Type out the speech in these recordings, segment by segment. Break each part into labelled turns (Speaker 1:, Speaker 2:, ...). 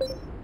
Speaker 1: you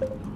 Speaker 1: Thank you.